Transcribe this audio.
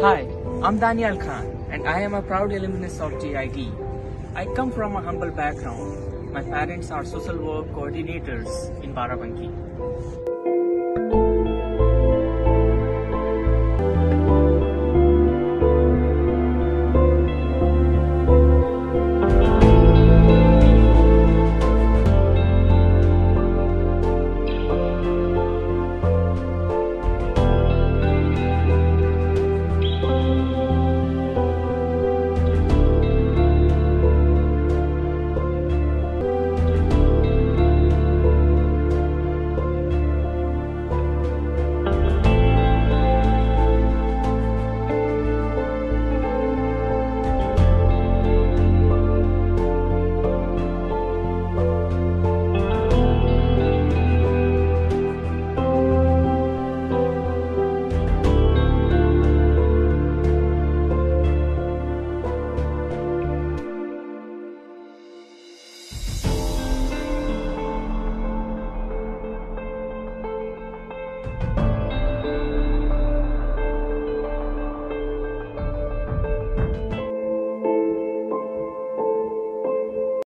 Hi, I'm Daniel Khan and I am a proud alumnus of JIT. I come from a humble background. My parents are social work coordinators in Barabanki.